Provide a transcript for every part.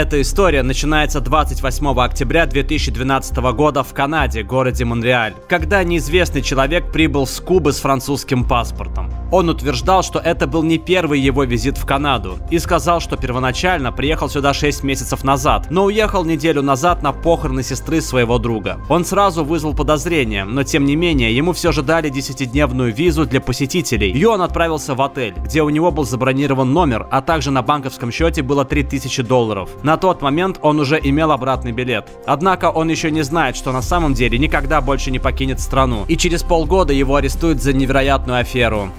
Эта история начинается 28 октября 2012 года в Канаде, городе Монреаль, когда неизвестный человек прибыл с Кубы с французским паспортом. Он утверждал, что это был не первый его визит в Канаду и сказал, что первоначально приехал сюда 6 месяцев назад, но уехал неделю назад на похороны сестры своего друга. Он сразу вызвал подозрения, но тем не менее ему все же дали 10-дневную визу для посетителей, и он отправился в отель, где у него был забронирован номер, а также на банковском счете было 3000 долларов. На тот момент он уже имел обратный билет. Однако он еще не знает, что на самом деле никогда больше не покинет страну, и через полгода его арестуют за невероятную аферу.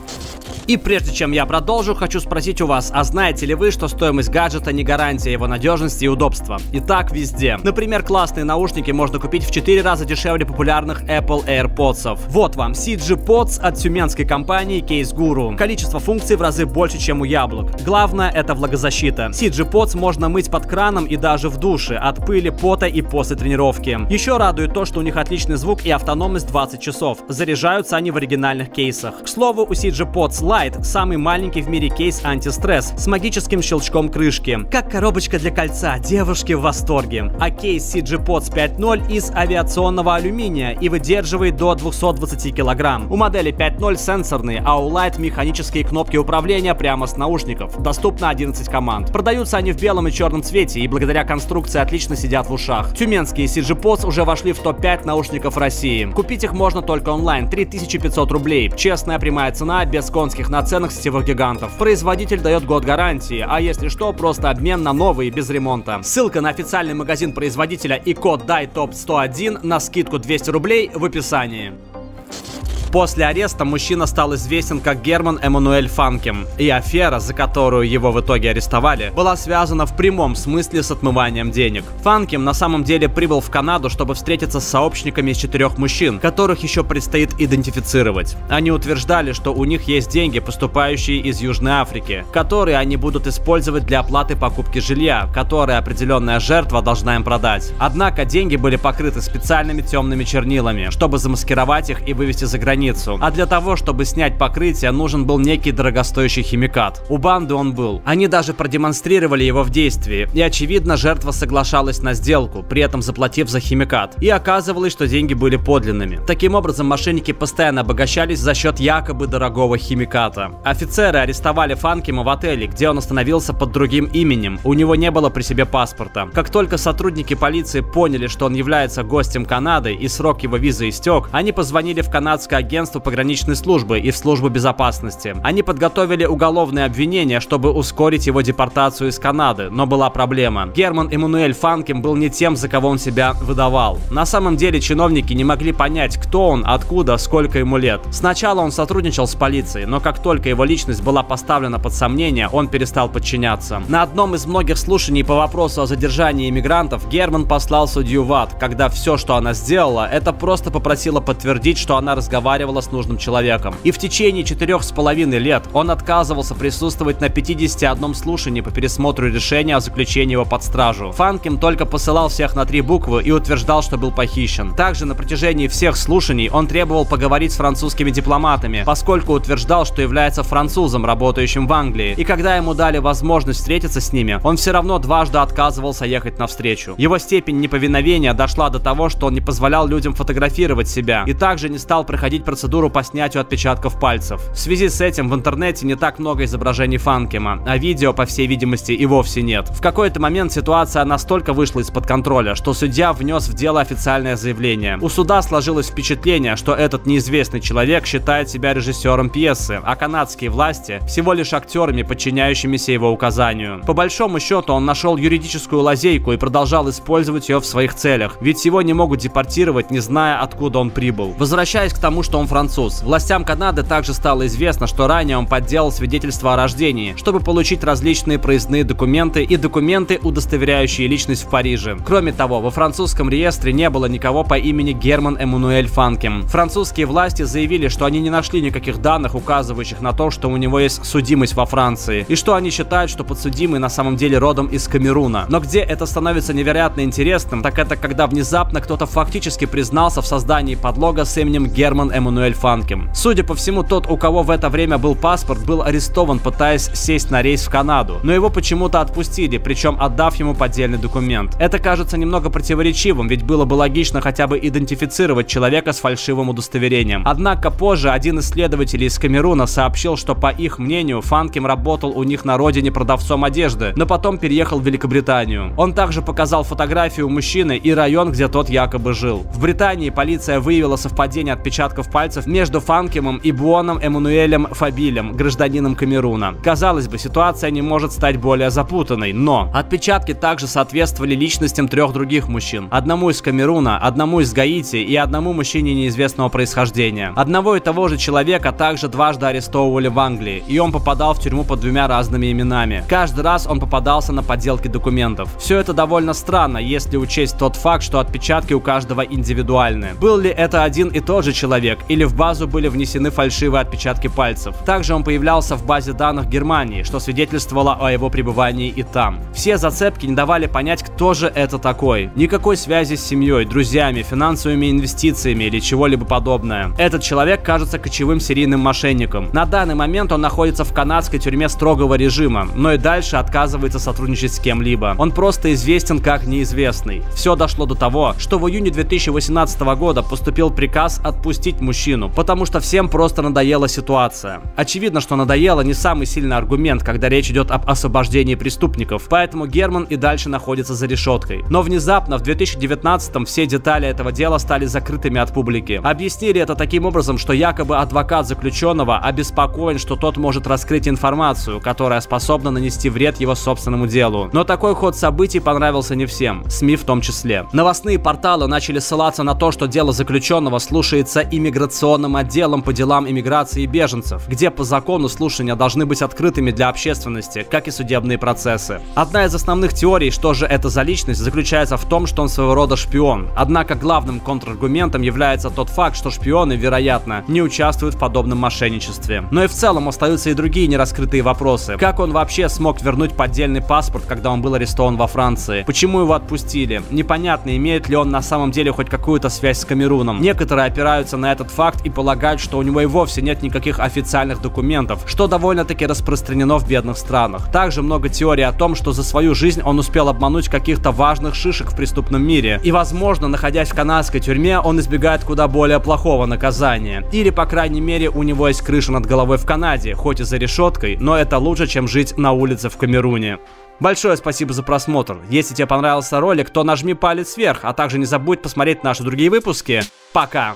И прежде чем я продолжу, хочу спросить у вас, а знаете ли вы, что стоимость гаджета не гарантия его надежности и удобства? И так везде. Например, классные наушники можно купить в 4 раза дешевле популярных Apple AirPods. Вот вам CG Pods от тюменской компании Case Guru. Количество функций в разы больше, чем у яблок. Главное это влагозащита. CG Pods можно мыть под краном и даже в душе, от пыли, пота и после тренировки. Еще радует то, что у них отличный звук и автономность 20 часов. Заряжаются они в оригинальных кейсах. К слову, у CG Pods Lite самый маленький в мире кейс антистресс с магическим щелчком крышки. Как коробочка для кольца, девушки в восторге. А кейс CG Pods 5.0 из авиационного алюминия и выдерживает до 220 кг. У модели 5.0 сенсорные, а у Lite механические кнопки управления прямо с наушников. Доступно 11 команд. Продаются они в белом и черном цвете и благодаря конструкции отлично сидят в ушах. Тюменские CG Pods уже вошли в топ-5 наушников России. Купить их можно только онлайн, 3500 рублей. Честная прямая цена, без конских российских наценок сетевых гигантов. Производитель дает год гарантии, а если что, просто обмен на новые без ремонта. Ссылка на официальный магазин производителя и код DITOP101 на скидку 200 рублей в описании. После ареста мужчина стал известен как Герман Эммануэль Фанкем, и афера, за которую его в итоге арестовали, была связана в прямом смысле с отмыванием денег. Фанкем на самом деле прибыл в Канаду, чтобы встретиться с сообщниками из четырех мужчин, которых еще предстоит идентифицировать. Они утверждали, что у них есть деньги, поступающие из Южной Африки, которые они будут использовать для оплаты покупки жилья, которое определенная жертва должна им продать. Однако деньги были покрыты специальными темными чернилами, чтобы замаскировать их и вывести за границу границу. А для того, чтобы снять покрытие, нужен был некий дорогостоящий химикат. У банды он был. Они даже продемонстрировали его в действии. И очевидно, жертва соглашалась на сделку, при этом заплатив за химикат. И оказывалось, что деньги были подлинными. Таким образом, мошенники постоянно обогащались за счет якобы дорогого химиката. Офицеры арестовали Фанкима в отеле, где он остановился под другим именем. У него не было при себе паспорта. Как только сотрудники полиции поняли, что он является гостем Канады и срок его визы истек, они позвонили в канадское агентство агентству пограничной службы и в службу безопасности. Они подготовили уголовное обвинение, чтобы ускорить его депортацию из Канады, но была проблема. Герман Эммануэль Фанкем был не тем, за кого он себя выдавал. На самом деле чиновники не могли понять, кто он, откуда, сколько ему лет. Сначала он сотрудничал с полицией, но как только его личность была поставлена под сомнение, он перестал подчиняться. На одном из многих слушаний по вопросу о задержании иммигрантов Герман послал судью в ад, когда все, что она сделала, это просто попросила подтвердить, что она разговаривала разговаривала с нужным человеком. И в течение четырех с половиной лет он отказывался присутствовать на 51 слушании по пересмотру решения о заключении его под стражу. Фанкин только посылал всех на три буквы и утверждал, что был похищен. Также на протяжении всех слушаний он требовал поговорить с французскими дипломатами, поскольку утверждал, что является французом, работающим в Англии. И когда ему дали возможность встретиться с ними, он все равно дважды отказывался ехать навстречу. Его степень неповиновения дошла до того, что он не позволял людям фотографировать себя и также не стал проходить процедуру по снятию отпечатков пальцев. В связи с этим в интернете не так много изображений Фанкема, а видео, по всей видимости, и вовсе нет. В какой-то момент ситуация настолько вышла из-под контроля, что судья внес в дело официальное заявление. У суда сложилось впечатление, что этот неизвестный человек считает себя режиссером пьесы, а канадские власти всего лишь актерами, подчиняющимися его указанию. По большому счету он нашел юридическую лазейку и продолжал использовать ее в своих целях, ведь его не могут депортировать, не зная, откуда он прибыл. Возвращаясь к тому, что он француз. Властям Канады также стало известно, что ранее он подделал свидетельство о рождении, чтобы получить различные проездные документы и документы, удостоверяющие личность в Париже. Кроме того, во французском реестре не было никого по имени Герман Эммануэль Фанкем. Французские власти заявили, что они не нашли никаких данных, указывающих на то, что у него есть судимость во Франции, и что они считают, что подсудимый на самом деле родом из Камеруна. Но где это становится невероятно интересным, так это когда внезапно кто-то фактически признался в создании подлога с именем Герман Эммануэль Эммануэль Фанкем. Судя по всему, тот, у кого в это время был паспорт, был арестован, пытаясь сесть на рейс в Канаду. Но его почему-то отпустили, причем отдав ему поддельный документ. Это кажется немного противоречивым, ведь было бы логично хотя бы идентифицировать человека с фальшивым удостоверением. Однако позже один исследователь из Камеруна сообщил, что по их мнению Фанкем работал у них на родине продавцом одежды, но потом переехал в Великобританию. Он также показал фотографию мужчины и район, где тот якобы жил. В Британии полиция выявила совпадение отпечатков пальцев между Фанкемом и Буоном Эммануэлем Фабилем, гражданином Камеруна. Казалось бы, ситуация не может стать более запутанной, но отпечатки также соответствовали личностям трех других мужчин. Одному из Камеруна, одному из Гаити и одному мужчине неизвестного происхождения. Одного и того же человека также дважды арестовывали в Англии, и он попадал в тюрьму под двумя разными именами. Каждый раз он попадался на подделки документов. Все это довольно странно, если учесть тот факт, что отпечатки у каждого индивидуальны. Был ли это один и тот же человек, или в базу были внесены фальшивые отпечатки пальцев. Также он появлялся в базе данных Германии, что свидетельствовало о его пребывании и там. Все зацепки не давали понять, кто же это такой. Никакой связи с семьей, друзьями, финансовыми инвестициями или чего-либо подобное. Этот человек кажется кочевым серийным мошенником. На данный момент он находится в канадской тюрьме строгого режима, но и дальше отказывается сотрудничать с кем-либо. Он просто известен как неизвестный. Все дошло до того, что в июне 2018 года поступил приказ отпустить мужчину, потому что всем просто надоела ситуация. Очевидно, что надоело не самый сильный аргумент, когда речь идет об освобождении преступников, поэтому Герман и дальше находится за решеткой. Но внезапно в 2019 все детали этого дела стали закрытыми от публики. Объяснили это таким образом, что якобы адвокат заключенного обеспокоен, что тот может раскрыть информацию, которая способна нанести вред его собственному делу. Но такой ход событий понравился не всем, СМИ в том числе. Новостные порталы начали ссылаться на то, что дело заключенного слушается иммиграционным отделом по делам иммиграции и беженцев, где по закону слушания должны быть открытыми для общественности, как и судебные процессы. Одна из основных теорий, что же это за личность, заключается в том, что он своего рода шпион. Однако главным контраргументом является тот факт, что шпионы, вероятно, не участвуют в подобном мошенничестве. Но и в целом остаются и другие нераскрытые вопросы. Как он вообще смог вернуть поддельный паспорт, когда он был арестован во Франции? Почему его отпустили? Непонятно, имеет ли он на самом деле хоть какую-то связь с Камеруном. Некоторые опираются на этот факт и полагают, что у него и вовсе нет никаких официальных документов, что довольно-таки распространено в бедных странах. Также много теорий о том, что за свою жизнь он успел обмануть каких-то важных шишек в преступном мире. И, возможно, находясь в канадской тюрьме, он избегает куда более плохого наказания. Или, по крайней мере, у него есть крыша над головой в Канаде, хоть и за решеткой, но это лучше, чем жить на улице в Камеруне. Большое спасибо за просмотр. Если тебе понравился ролик, то нажми палец вверх, а также не забудь посмотреть наши другие выпуски. Пока!